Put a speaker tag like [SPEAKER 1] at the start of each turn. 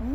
[SPEAKER 1] んん